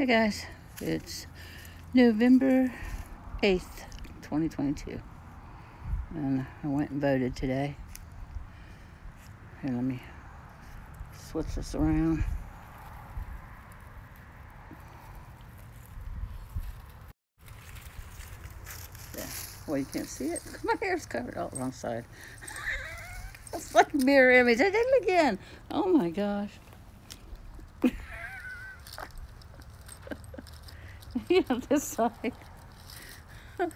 Hey guys, it's November 8th, 2022. And I went and voted today. Here, let me switch this around. There. Well, you can't see it. My hair's covered. Oh, wrong side. It's like mirror image. I did it again. Oh my gosh. yeah, this side.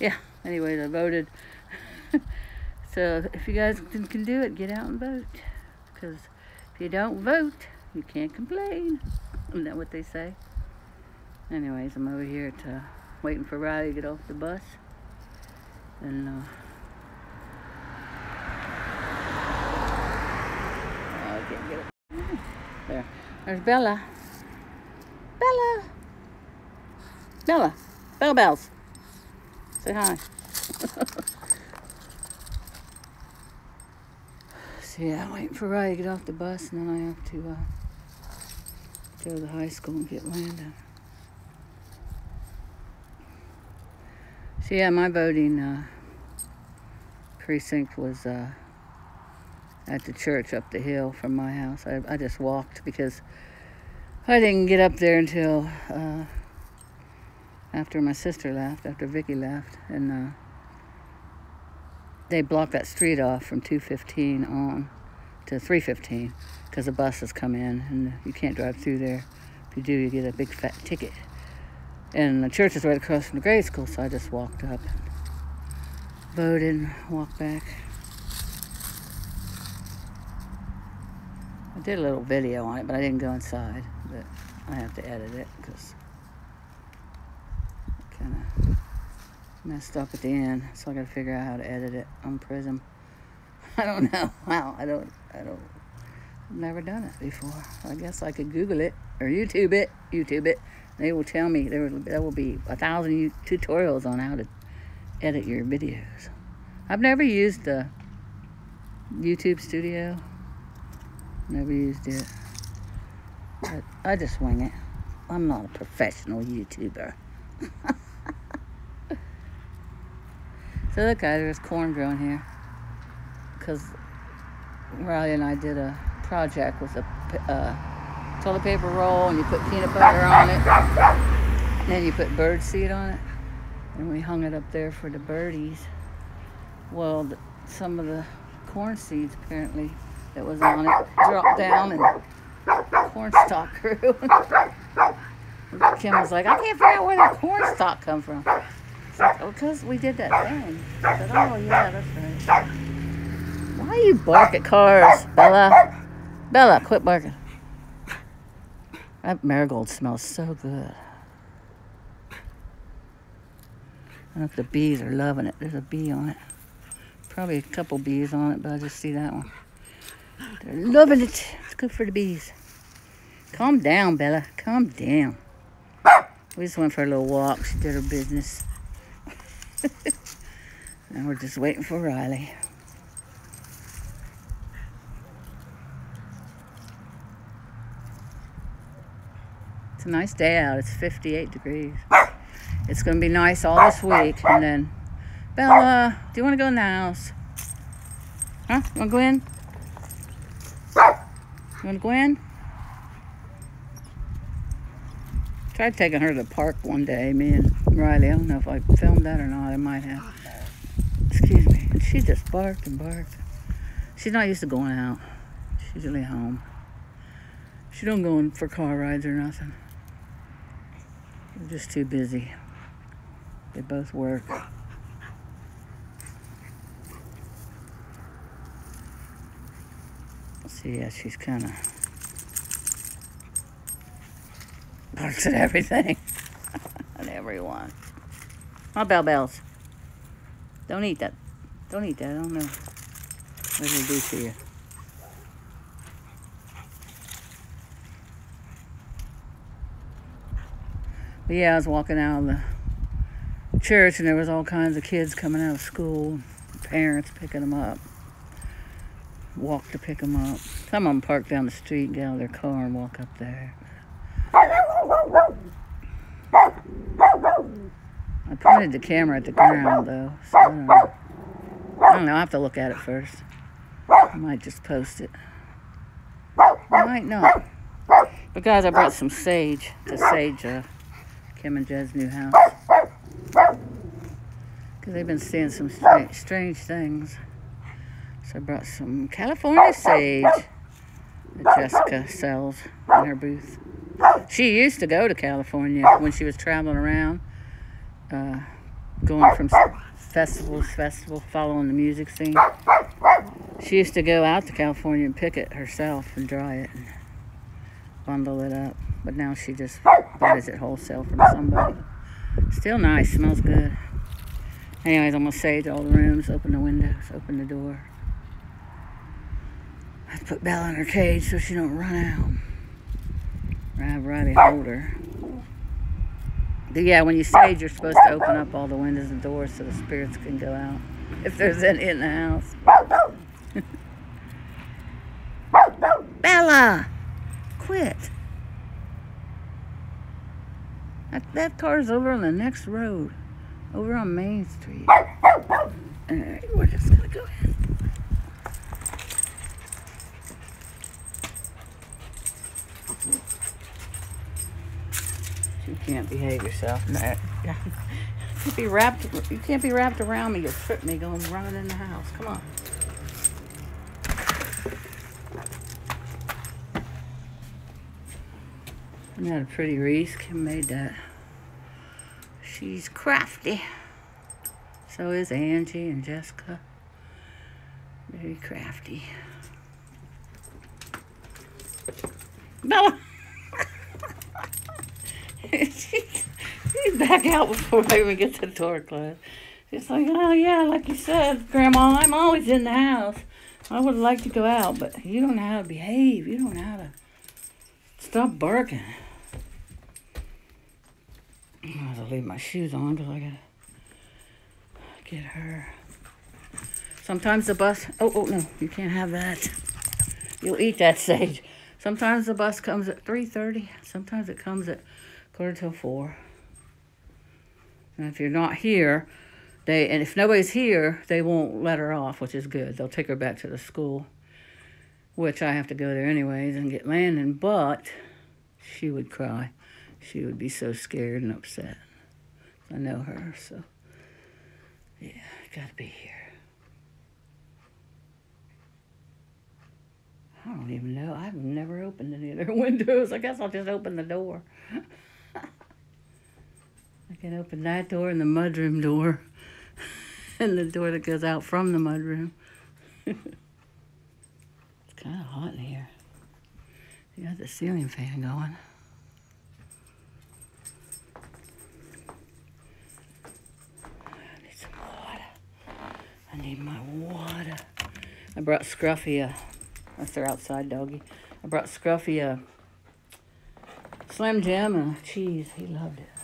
yeah, anyways, I voted. so if you guys can, can do it, get out and vote. Because if you don't vote, you can't complain. Isn't that what they say? Anyways, I'm over here to waiting for Riley to get off the bus. And uh, oh. There's Bella. Bella. Bella. Bell bells. Say hi. so yeah, I'm waiting for Riley to get off the bus and then I have to uh, go to the high school and get Landon. So yeah, my voting uh, precinct was uh, at the church up the hill from my house. I, I just walked because I didn't get up there until uh, after my sister left, after Vicky left, and uh, they blocked that street off from 215 on to 315 because the buses come in and you can't drive through there. If you do, you get a big fat ticket. And the church is right across from the grade school, so I just walked up, voted, and walked back. I did a little video on it, but I didn't go inside. But I have to edit it because kind of messed up at the end, so I got to figure out how to edit it on Prism. I don't know. Wow, I don't. I don't. I've never done it before. I guess I could Google it or YouTube it. YouTube it. They will tell me there will, there will be a thousand tutorials on how to edit your videos. I've never used the YouTube Studio. Never used it. But I just wing it. I'm not a professional YouTuber. so look guys, there's corn growing here. Because Riley and I did a project with a uh, toilet paper roll and you put peanut butter on it. And then you put bird seed on it. And we hung it up there for the birdies. Well, the, some of the corn seeds apparently that was on it dropped down and corn stalk grew. Kim was like, I can't figure out where that corn stalk come from. Because we did that thing. Said, oh, yeah, that's right. Why you bark at cars, Bella? Bella, quit barking. That marigold smells so good. I don't know if the bees are loving it. There's a bee on it. Probably a couple bees on it, but I just see that one. They're loving it. It's good for the bees. Calm down, Bella. Calm down. We just went for a little walk. She did her business. now we're just waiting for Riley. It's a nice day out. It's 58 degrees. It's going to be nice all this week. And then, Bella, do you want to go in the house? Huh? You want to go in? You want to go in? Tried taking her to the park one day, me and Riley. I don't know if I filmed that or not. I might have. Excuse me. And she just barked and barked. She's not used to going out. She's usually home. She don't go in for car rides or nothing. They're just too busy. They both work. See, yeah, she's kind of barks at everything and everyone. My bell bells. Don't eat that. Don't eat that. I don't know what it'll do to you. But yeah, I was walking out of the church and there was all kinds of kids coming out of school, parents picking them up. Walk to pick them up. Some of them park down the street, get out of their car and walk up there. I pointed the camera at the ground though, so I don't know. I don't know, I have to look at it first. I might just post it. I might not. But guys, I brought some sage to sage uh, Kim and Jed's new house. Because they've been seeing some strange, strange things. So I brought some California sage that Jessica sells in her booth. She used to go to California when she was traveling around, uh, going from festival to festival, following the music scene. She used to go out to California and pick it herself and dry it and bundle it up. But now she just buys it wholesale from somebody. Still nice, smells good. Anyways, I'm gonna sage all the rooms, open the windows, open the door. I put Bella in her cage so she don't run out. Or have Riley hold her. Yeah, when you sage, you're supposed to open up all the windows and doors so the spirits can go out. If there's any in the house. Bella! Quit. That, that car's over on the next road. Over on Main Street. Alright, we're just gonna go ahead. You can't behave yourself. No. You can't be wrapped. You can't be wrapped around me. You'll trip me going running in the house. Come on. Isn't that a pretty wreath? Kim made that. She's crafty. So is Angie and Jessica. Very crafty. Bella! She's back out before I even get the door closed. She's like, oh yeah, like you said, Grandma, I'm always in the house. I would like to go out, but you don't know how to behave. You don't know how to stop barking. I have to leave my shoes on because I gotta get her. Sometimes the bus, oh, oh no, you can't have that. You'll eat that sage. Sometimes the bus comes at 3.30. Sometimes it comes at quarter till 4. And if you're not here, they and if nobody's here, they won't let her off, which is good. They'll take her back to the school, which I have to go there anyways and get Landon, but she would cry. She would be so scared and upset. I know her, so yeah, gotta be here. I don't even know. I've never opened any of their windows. I guess I'll just open the door. I can open that door and the mudroom door. and the door that goes out from the mudroom. it's kind of hot in here. You got the ceiling fan going. I need some water. I need my water. I brought Scruffy a, that's their outside doggy. I brought Scruffy a Slim Jim and cheese. He loved it.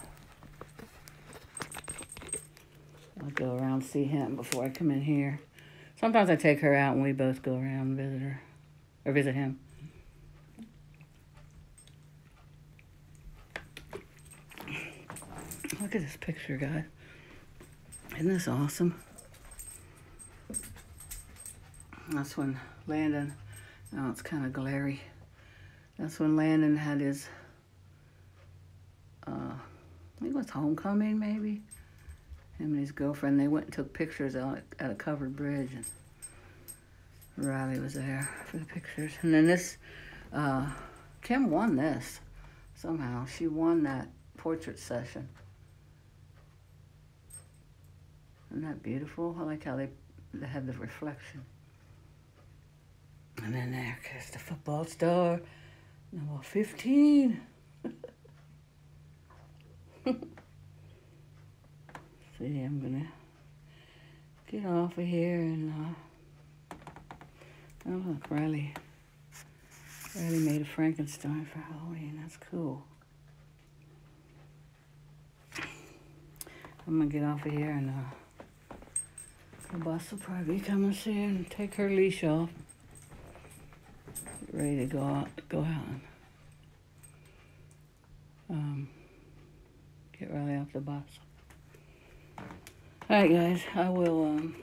I'll go around see him before I come in here. Sometimes I take her out and we both go around and visit her or visit him. Look at this picture, guys. Isn't this awesome? That's when Landon, oh, it's kind of glary. That's when Landon had his, uh, I think it was homecoming, maybe. Him and his girlfriend, they went and took pictures out at a covered bridge. And Riley was there for the pictures. And then this, uh, Kim won this somehow. She won that portrait session. Isn't that beautiful? I like how they, they had the reflection. And then there there's the football star, number 15. I'm gonna get off of here and, uh, oh look, Riley, Riley made a Frankenstein for Halloween. That's cool. I'm gonna get off of here and, uh, the bus will probably be coming soon take her leash off. Get ready to go out, go out. and get Riley off the bus. All right, guys. I will um,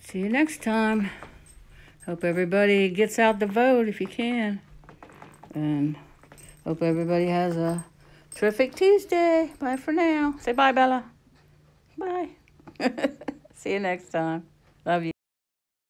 see you next time. Hope everybody gets out the vote if you can. And hope everybody has a terrific Tuesday. Bye for now. Say bye, Bella. Bye. see you next time. Love you.